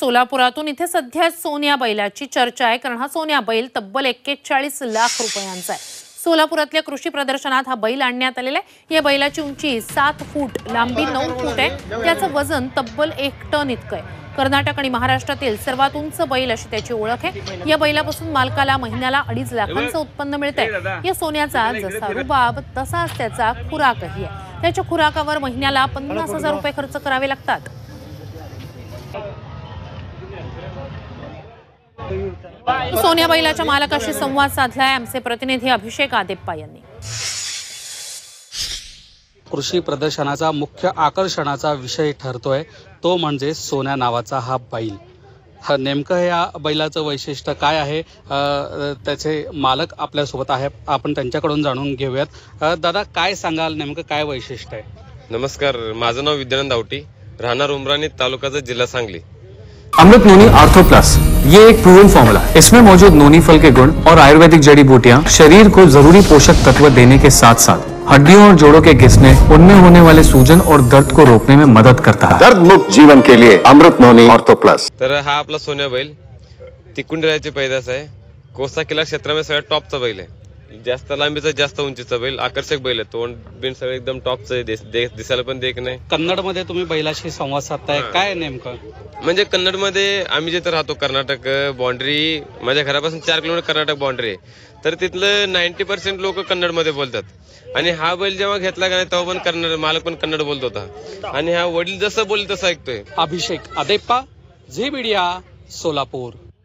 सोलापुरातून इथे सध्या सोन्या बैलाची चर्चा आहे. कारण हा सोन्या बैल तब्बल एक्केचाळीस लाख रुपयांचा आहे. सोलापुरातल्या कृषी प्रदर्शनात हा बैल आणण्यात आलेला आहे. या बैलाची उंची सात फूट लांबी नऊ फूट आहे. त्याचं वजन तब्बल एक टन इतकं आहे. कर्नाटक आणि महाराष्ट्रातील सर्वात उंच बैल अशी त्याची ओळख आहे. या बैलापासून मालकाला महिन्याला अडीच लाखांचं उत्पन्न मिळतंय. या सोन्याचा जसा रुबाब तसाच त्याचा खुराकही आहे. त्याच्या खुराकावर महिन्याला पन्नास हजार रुपये खर्च करावे लागतात. सोन्या बैलाच्या मालकाशी संवाद साधलाय. आमचे प्रतिनिधी अभिषेक आदेप्पा यांनी. कृषी प्रदर्शनाचा मुख्य आकर्षणाचा विषय ठरतोय. तो म्हणजे सोन्या नावाचा हा बैल. हा नेमकं या बैलाचं वैशिष्ट्य काय आहे? त्याचे मालक आपल्यासोबत आहे आपण त्यांच्याकडून जाणून घेऊयात. दादा काय सांगाल? नेमकं काय वैशिष्ट्य आहे? नमस्कार. माझं नाव विद्यानंद आवटी. राहणार उमराणी तालुक्याचा जिल्हा Sangli. Amrut noni ortho plus ये एक प्रूवन फॉर्मूला है। इसमें मौजूद नोनी फल के गुण और आयुर्वेदिक जड़ी बूटियाँ शरीर को ज़रूरी पोषक तत्व देने के साथ साथ हड्डियों और जोड़ों के घिसने उनमें होने वाले सूजन और दर्द को रोकने में मदद करता है। दर्द मुक्त जीवन के लिए अमृत नोनी ऑर्थो प्लस तर हा आपला सोन्या बैल तिकुंडराची पैदास आहे. कोसा किल्ला क्षेत्रामध्ये सगळ्यात टॉपचा बैल आहे. जास्त लांबीचा जास्त उंचीचा बैल आकर्षक बैल आहे तोंड बिन सगळं एकदम टॉपचं आहे. दिस- दे- दिसायला पण देख नाही. कन्नडमध्ये तुम्ही बैलाशी संवाद साधताय. काय नेमकं? म्हणजे कन्नडमध्ये आम्ही जिथं राहतो कर्नाटक बाउंड्री माझ्या घरापासून चार किलोमीटर कर्नाटक बाउंड्री आहे. तर तिथलं नाईन्टी पर्सेंट लोक कन्नडमध्ये बोलतात. आणि हा बैल जेव्हा घेतला का नाही तेव्हा पण कन्नड मालक पण कन्नड बोलत होता. आणि हा वडील जसं बोल तसं ऐकतोय. Abhishek Adeppa Zee media Solapur.